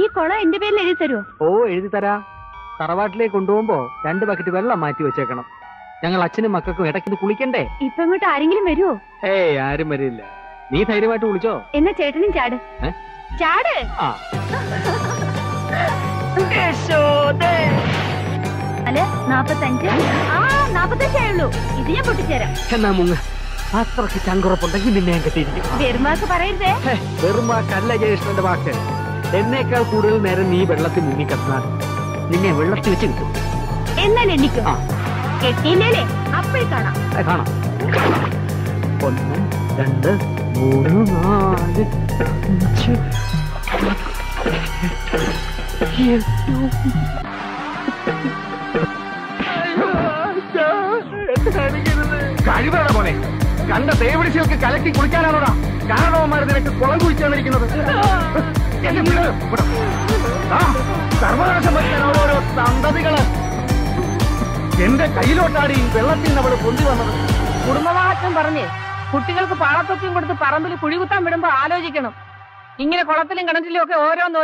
ഈ കുളം എന്റെ പേരിൽ എഴുതി തരുമോ ഓ എഴുതി തരാ. തറവാട്ടിലേക്ക് കൊണ്ടുപോകുമ്പോ രണ്ട് ബക്കറ്റ് വെള്ളം മാറ്റി വെച്ചേക്കണം. ഞങ്ങൾ അച്ഛനും മക്കൾക്കും ഇടയ്ക്ക് കുളിക്കണ്ടേ? ഇപ്പൊ ഇങ്ങോട്ട് ആരെങ്കിലും വരുമോ ഏയ് ആരും വരില്ല. നീ ധൈര്യമായിട്ട് വിളിച്ചോ എന്നാ ചേട്ടനും ചാട്. ചാട്? അല്ല നാപ്പത്തഞ്ച്? ആ നാപ്പത്തഞ്ചേ ഉള്ളൂ. ഇത് ഞാൻ പൊട്ടിച്ചേരാം. എന്നാ മുങ്ങ. അത്രയ്ക്ക് ചങ്കുറപ്പുണ്ടെങ്കിൽ നിന്നെ ഞാൻ കെട്ടിയിരിക്കും. വെറുമാക്ക് പറയരുതേ. ഹേ, വെറും ജയകൃഷ്ണന്റെ വാക്ക്. എന്നേക്കാൾ കൂടുതൽ നേരം നീ വെള്ളത്തിൽ മുങ്ങിക്കിടന്നാൽ നിന്നെ വെള്ളത്തിൽ വെച്ച് കിട്ടും. എന്നാൽ എണ്ണിക്കും? ആ. കെട്ടിയില്ലേ അപ്പോഴേ കാണാം. അത് കാണാം. ഒന്ന് രണ്ട് മൂന്ന് നാല് അഞ്ച് കഴിവാണ് പോലെ കണ്ട തേവിടിച്ചൊക്കെ കലക്കി കുളിക്കാനാണോടാ? കാരണവന്മാർ നിനക്ക് കുളം കുഴിച്ചു തന്നിരിക്കുന്നത്. സർവനാശം വരുത്താൻ ഓരോരോ സന്തതികൾ. എന്റെ കയ്യിലോട്ടാടി വെള്ളത്തിൽ നിന്ന് അവിടെ പൊന്തി വന്നത്. കുടുംബവാഹത്വം പറഞ്ഞേ കുട്ടികൾക്ക് പാളത്തൊക്കെയും കൊടുത്ത് പറമ്പിൽ കുഴികുത്താൻ വിടുമ്പോ ആലോചിക്കണം. ഇങ്ങനെ കുളത്തിലും കിണറ്റിലും ഒക്കെ ഓരോന്ന്